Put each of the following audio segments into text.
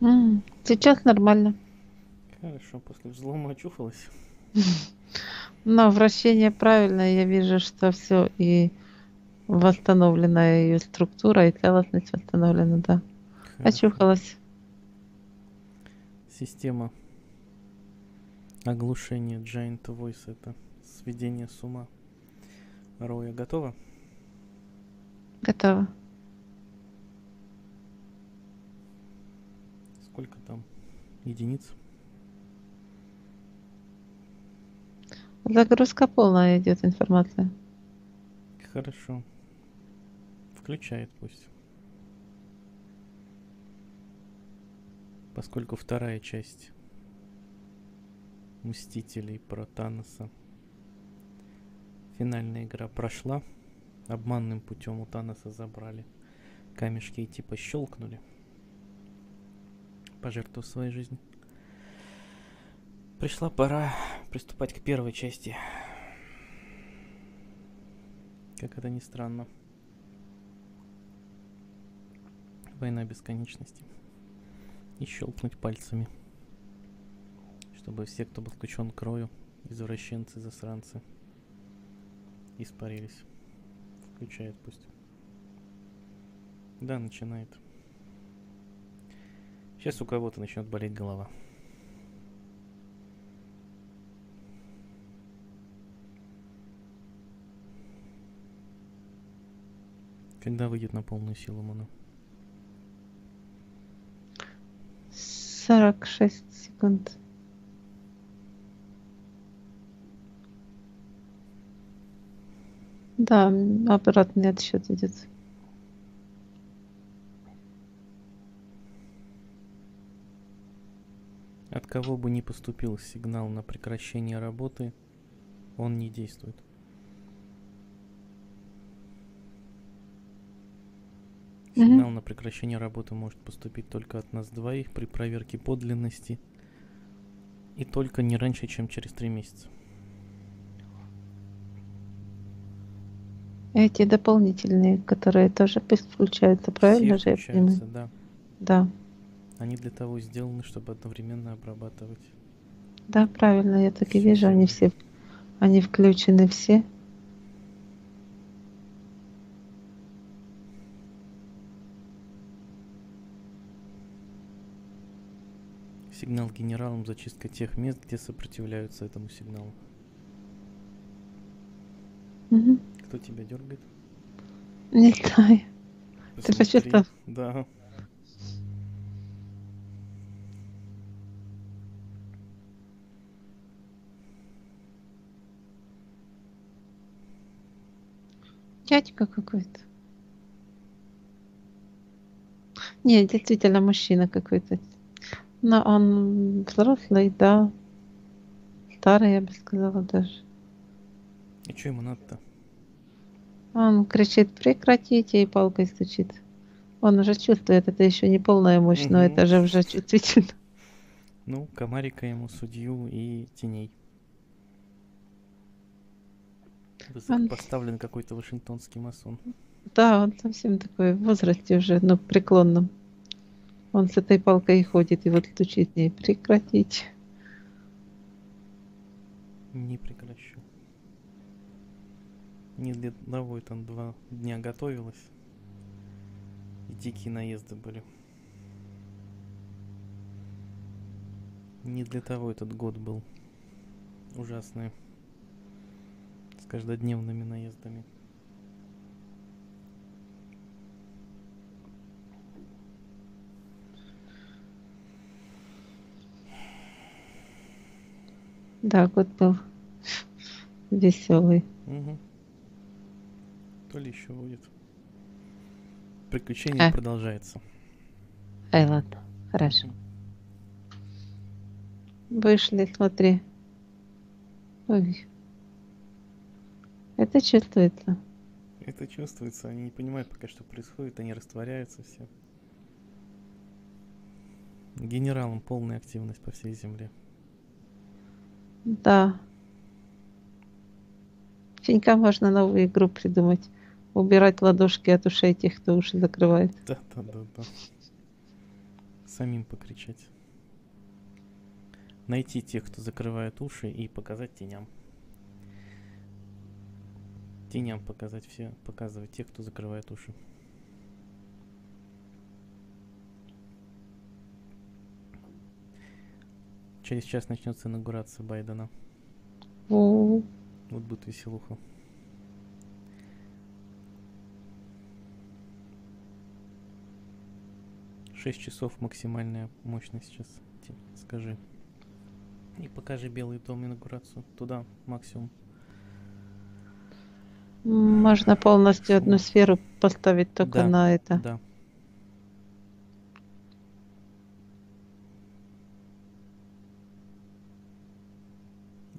М, Сейчас нормально. Хорошо, после взлома очухалась. Но вращение правильное, я вижу, что все и восстановлена ее структура, и целостность восстановлена, да. Хорошо. Очухалась. Система оглушения Giant Voice это сведение с ума. Роя готова? Готова. Сколько там единиц? Загрузка полная идет информация. Хорошо. Включает пусть. Поскольку вторая часть Мстителей про Таноса. Финальная игра прошла. Обманным путем у Таноса забрали камешки и типа щелкнули. Пожертвовав своей жизнью. Пришла пора приступать к первой части. Как это ни странно. Война бесконечности. И щелкнуть пальцами. Чтобы все, кто был включен к Рою, извращенцы, засранцы, испарились. Включает пусть. Да, начинает. Сейчас у кого-то начнет болеть голова. Когда выйдет на полную силу Мона? 46 секунд. Да, обратный отсчет идет. От кого бы ни поступил сигнал на прекращение работы, он не действует. Сигнал на прекращение работы может поступить только от нас двоих при проверке подлинности и только не раньше, чем через три месяца. Эти дополнительные, которые тоже пусть включаются, правильно же Все понимаю? включаются, да. Да, Они для того и сделаны, чтобы одновременно обрабатывать. да, правильно, я так и Всё вижу, они все, они включены все. Сигнал генералам зачистка тех мест, где сопротивляются этому сигналу. Мгм. Кто тебя дергает? Не знаю. Ты почувствовал? Да. Дядька какой-то. Не, действительно мужчина какой-то. Но он взрослый, да. Старый, я бы сказала даже. И что ему надо-то? Он кричит прекратите и палкой стучит. Он уже чувствует, это еще не полная мощь, но это же уже чувствительно. Ну, комарика ему, судью и теней. Высокопоставлен какой-то вашингтонский масон. Да, он совсем такой в возрасте уже, ну, преклонном. Он с этой палкой ходит, и вот стучит ней. Прекратите. Не прекращу. Не для одного это два дня готовилась. И дикие наезды были. Не для того этот год был ужасный. С каждодневными наездами. Да, год был веселый. Угу. То ли еще будет. Приключение А. продолжается. Ай, ладно, хорошо. Вышли, смотри. Ой. Это чувствуется. Это чувствуется, они не понимают пока, что происходит, они растворяются все. Генералам полная активность по всей земле. Да. Финька можно новую игру придумать. Убирать ладошки от ушей тех, кто уши закрывает. Да, да, да, да. Самим покричать. Найти тех, кто закрывает уши, и показать теням. Теням показать все, показывать тех, кто закрывает уши. Через час начнется инаугурация Байдена. Вот будет веселуха. Шесть часов максимальная мощность сейчас. Скажи. И покажи Белый дом инаугурацию. Туда максимум. Можно полностью одну сферу поставить только Да, на это. Да.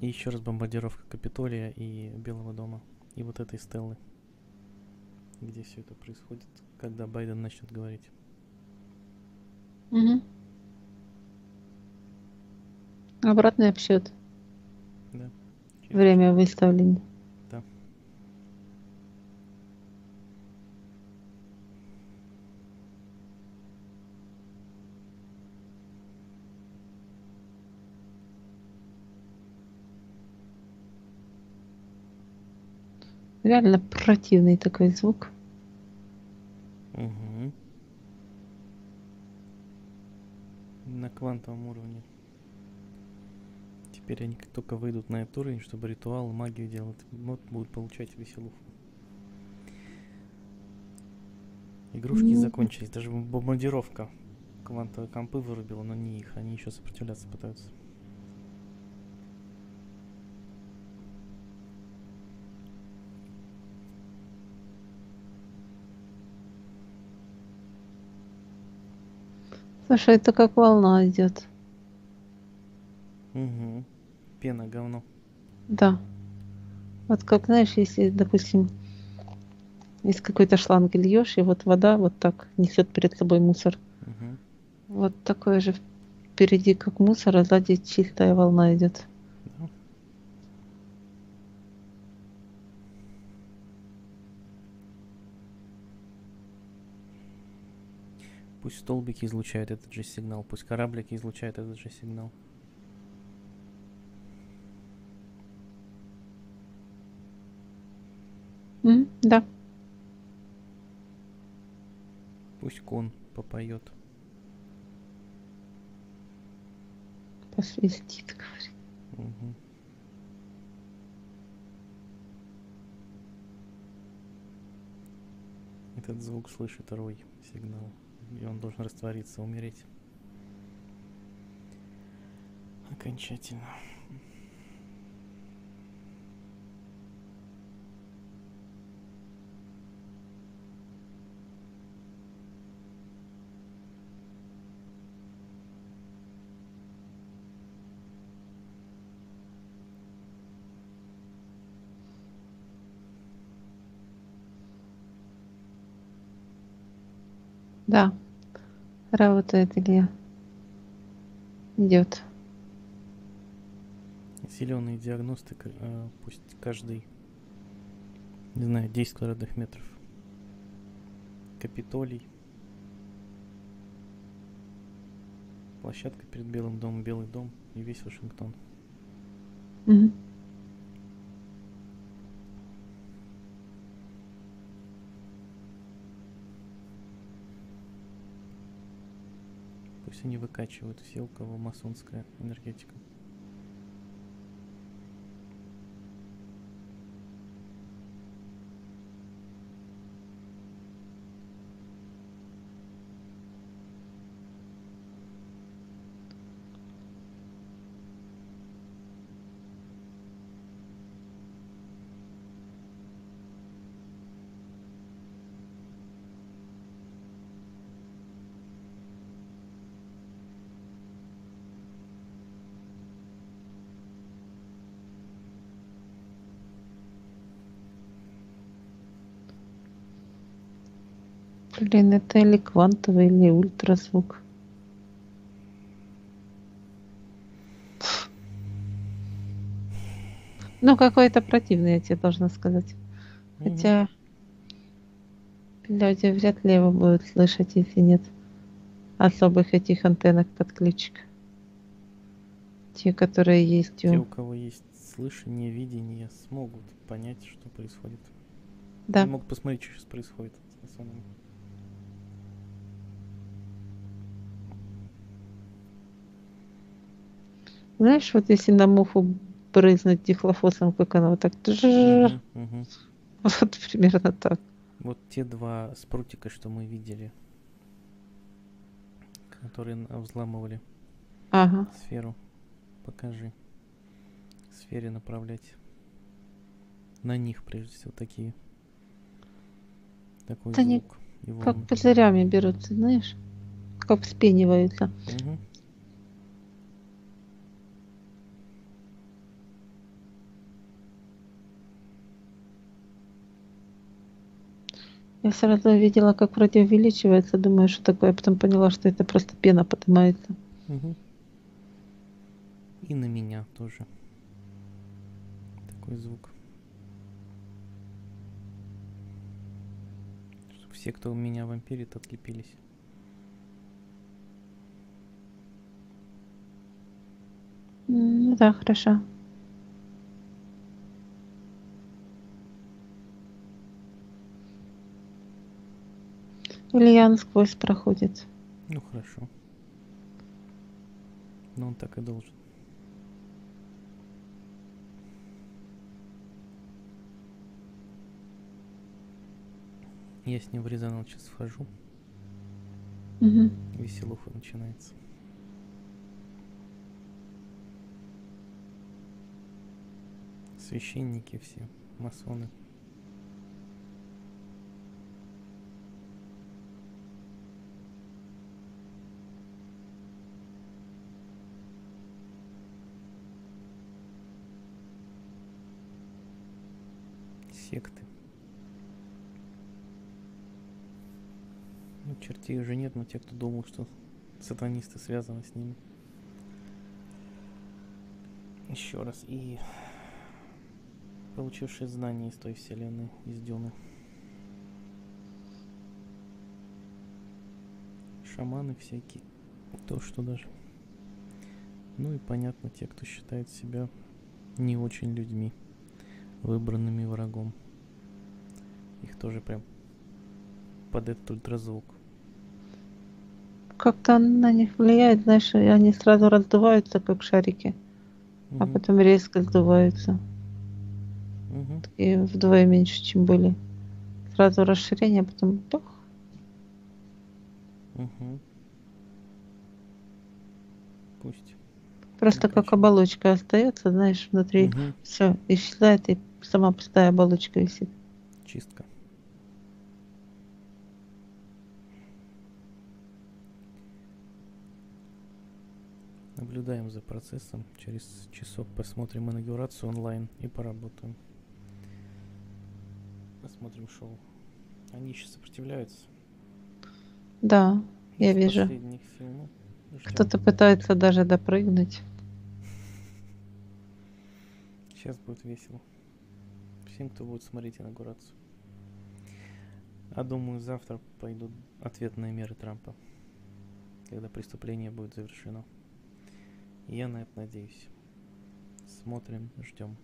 И еще раз бомбардировка Капитолия и Белого дома. И вот этой стеллы. Где все это происходит, когда Байден начнет говорить. Мгм. Обратный обсчет. Да. Время выставления. Да. Реально противный такой звук. Угу. На квантовом уровне. Теперь они как только выйдут на этот уровень, чтобы ритуал, магию делать, вот будут получать веселуху. Игрушки Ну. закончились, даже бомбардировка квантовые компы вырубила, но не их, они еще сопротивляться пытаются. Слушай, это как волна идет. Угу. Пена, говно. Да. Вот как, знаешь, если, допустим, из какой-то шланги льешь, и вот вода вот так несет перед собой мусор. Угу. Вот такое же впереди как мусор, а сзади чистая волна идет. Да. Пусть столбики излучают этот же сигнал, пусть кораблики излучают этот же сигнал. М, Да. Пусть кон попоет. Посвистит, говорит. Мгм. Этот звук слышит рой сигнал, и он должен раствориться, умереть. Окончательно. Да. Работает Илья. Идет. Зеленый диагностик, э, пусть каждый, не знаю, 10 квадратных метров. Капитолий. Площадка перед Белым домом, Белый дом и весь Вашингтон. Мгм. Они выкачивают все, у кого масонская энергетика. Блин, это или квантовый, или ультразвук. Ну, какой-то противный, я тебе должна сказать. Хотя люди вряд ли его будут слышать, если нет особых этих антеннок подключек. Те, которые есть Те, у у... кого есть слышание, видение, смогут понять, что происходит. Да. Они могут посмотреть, что сейчас происходит. на самом деле. Знаешь, вот если на муху брызнуть дихлофосом, как оно вот так... Мгм, мгм. Вот примерно так. Вот те два спрутика, что мы видели, которые взламывали Ага. сферу. Покажи. Сфере направлять. На них, прежде всего, такие. Такой Да звук. и Как волны. пузырями берутся, знаешь? Как вспениваются. Мгм. Я сразу увидела, как вроде увеличивается, думаю, что такое, а потом поняла, что это просто пена поднимается. Мгм. И на меня тоже. Такой звук. Чтоб все, кто меня вампирит, отлепились. Ну да, хорошо. Ильян сквозь проходит. Ну хорошо. Но он так и должен. Я с ним в резонанс сейчас вхожу. Мгм. Веселуха начинается. Священники все, масоны. Секты. Ну, чертей уже нет, но те, кто думал, что сатанисты связаны с ними. Еще раз. И получившие знания из той вселенной, из Дюны. Шаманы всякие. То, что даже. Ну и понятно, те, кто считает себя не очень людьми, выбранными врагом. Их тоже прям под этот ультразвук. Как-то на них влияет, знаешь, и они сразу раздуваются, как шарики, а Мгм. потом резко сдуваются. Мгм. И вдвое меньше, чем были. Сразу расширение, а потом пух. Мгм. Пусть. Просто как оболочка остается, знаешь, внутри Мгм. все исчезает, и сама пустая оболочка висит. Чистка. Наблюдаем за процессом. Через часок посмотрим инаугурацию онлайн и поработаем. Посмотрим шоу. Они еще сопротивляются. Да, я вижу. Кто-то пытается даже допрыгнуть. Сейчас будет весело. Всем, кто будет смотреть инаугурацию. А думаю, завтра пойдут ответные меры Трампа. Когда преступление будет завершено. Я на это надеюсь. Смотрим, ждем.